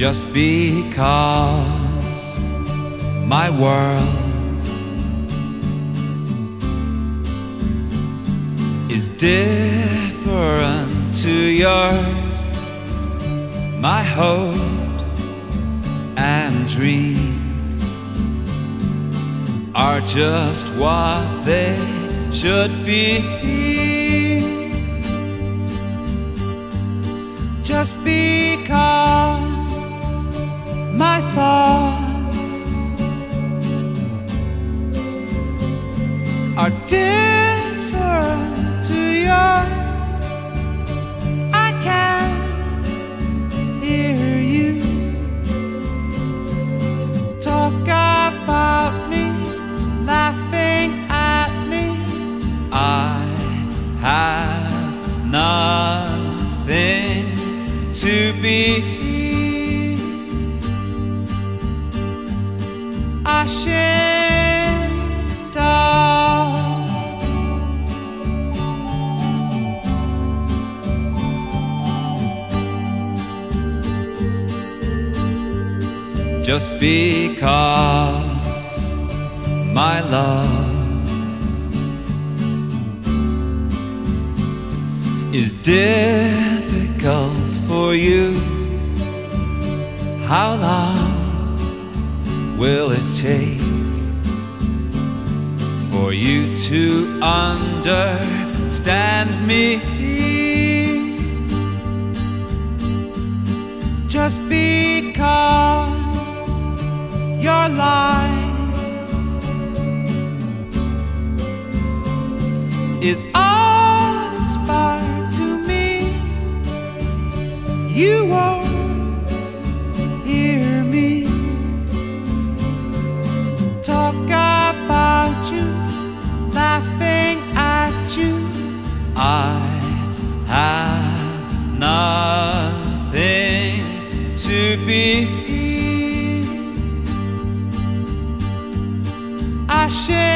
just because my world is different to yours. My hopes and dreams are just what they should be. Just because different to yours. I can hear you talk about me, laughing at me. I have nothing to be ashamed Just because my love is difficult for you. How long will it take for you to understand me? Just because your life is all uninspired to me, you won't hear me talk about you, laughing at you. I have nothing to be senta.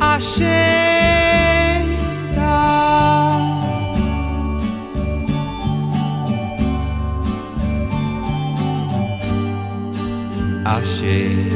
Ascenta, ascenta.